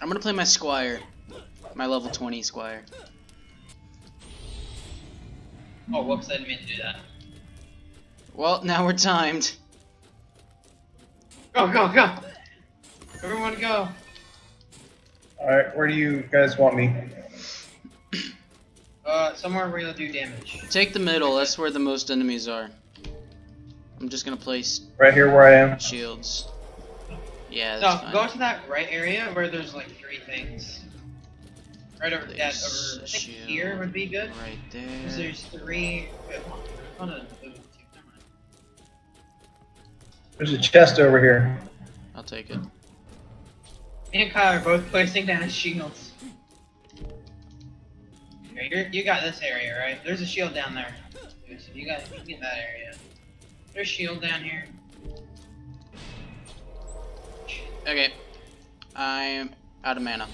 I'm gonna play my Squire. My level 20 Squire. Oh, whoops, I didn't mean to do that. Well, now we're timed. Go, go, go! Everyone go! Alright, where do you guys want me? Uh, somewhere where you'll do damage. Take the middle, that's where the most enemies are. I'm just gonna place Right here where I am. shields. Yeah, No, fine. go to that right area where there's like three things. Right over that, Place over, I a think here would be good. Right there. Because there. there's three. Uh, Wait, hold on. Hold on. Ooh, two, never mind. There's a chest over here. I'll take it. Me and Kyle are both placing down shields. Okay, you're, you got this area, right? There's a shield down there. So you got you get that area. There's a shield down here. Okay. I'm out of mana.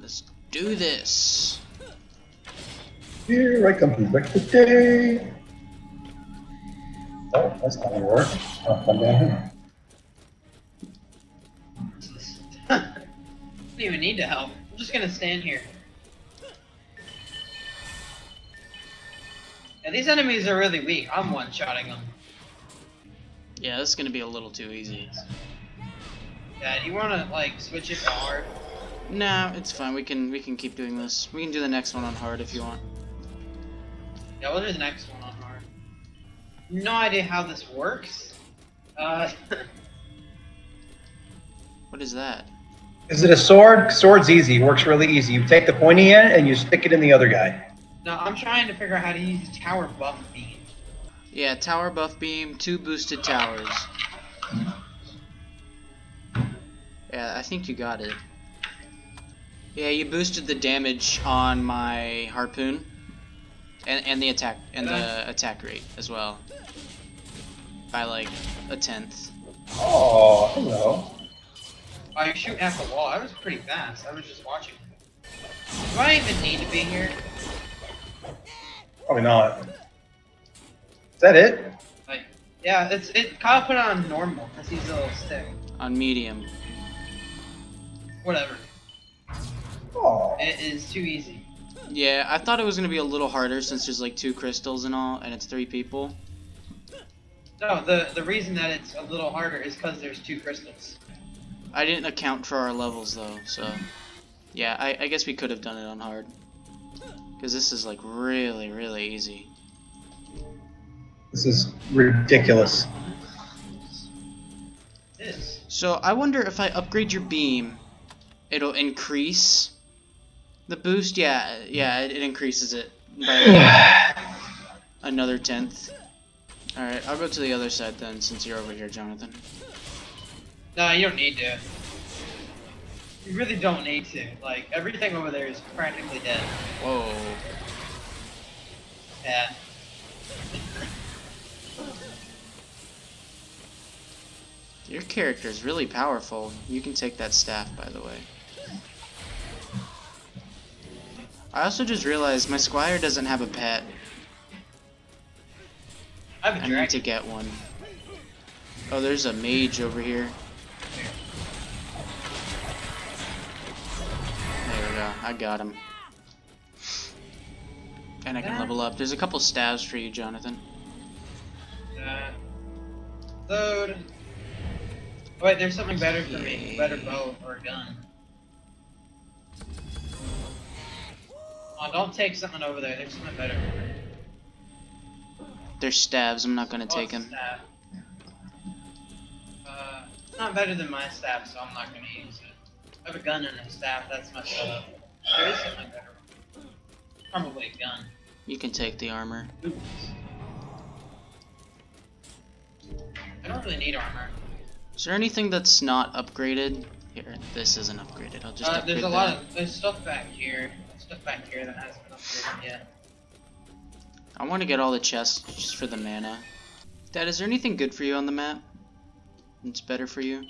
Let's do this. Here I come to wreck the day. Oh, that's not gonna work. I'll come down here. I Don't even need to help. I'm just gonna stand here. Yeah, these enemies are really weak. I'm one-shotting them. Yeah, this is gonna be a little too easy. Yeah, you wanna like switch it to hard? Nah, it's fine. We can we can keep doing this. We can do the next one on hard if you want. Yeah, we'll do the next one on hard. No idea how this works. Uh, What is that? Is it a sword? Sword's easy. Works really easy. You take the pointy end and you stick it in the other guy. no, I'm trying to figure out how to use the tower buff beam. Yeah, tower buff beam, two boosted towers. Yeah, I think you got it. Yeah, you boosted the damage on my harpoon, and and the attack and the attack rate as well by like a tenth. Oh, hello. Oh, you're shooting at the wall. I was pretty fast. I was just watching. Do I even need to be here? Probably not. Is that it? Like, yeah, it's it. Kyle put it on normal because he's a little stick. on medium. Whatever. Oh. It is too easy. Yeah, I thought it was gonna be a little harder since there's like two crystals and all, and it's three people. No, the the reason that it's a little harder is because there's two crystals. I didn't account for our levels though, so yeah, I, I guess we could have done it on hard. Because this is like really, really easy. This is ridiculous. So I wonder if I upgrade your beam, it'll increase the boost. Yeah, yeah, it, it increases it by another tenth. All right, I'll go to the other side then, since you're over here, Jonathan. No, you don't need to. You really don't need to. Like everything over there is practically dead. Whoa. Yeah. Your character is really powerful. You can take that staff, by the way. I also just realized my squire doesn't have a pet. I have a I need to get one. Oh, there's a mage over here. There we go. I got him. And I can level up. There's a couple stabs for you, Jonathan. Uh, load. Oh, wait, there's something better for me. Better bow or a gun. Oh, don't take something over there. There's something better. There's stabs. I'm not gonna Oh, take them. Uh, not better than my staff, so I'm not gonna use it. I have a gun and a staff. That's my setup. There is something better. Probably a gun. You can take the armor. Oops. Don't really need armor. Is there anything that's not upgraded? Here, this isn't upgraded. I'll just Uh, upgrade there's a that. lot of there's stuff back here. Stuff back here that hasn't been upgraded yet. I want to get all the chests just for the mana. Dad, is there anything good for you on the map? It's better for you?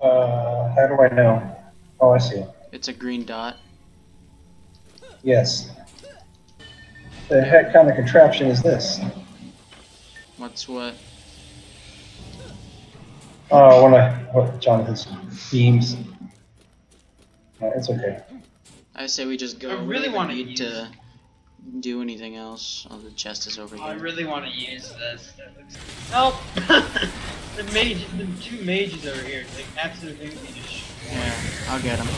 Uh, how do I know? Oh, I see. It's a green dot. Yes. The heck kind of contraption is this? What's what? Oh, one of what, Jonathan's beams. Uh, it's okay. I say we just go. I really wanna use- to do anything else. Oh, the chest is over I here. I really want to use this. That Help! the mage, the two mages over here, like absolutely just. Yeah, I'll get them.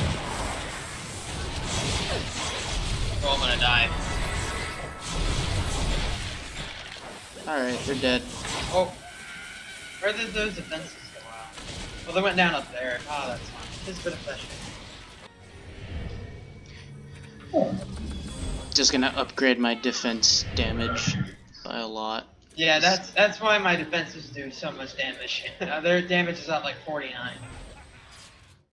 Oh, I'm gonna die. Alright, they're dead. Oh, where did those defenses go out? Well, they went down up there. Ah, that's fine. Just a bit of flesh. Just gonna upgrade my defense damage by a lot. Yeah, that's that's why my defenses do so much damage. Uh, Their damage is at like 49.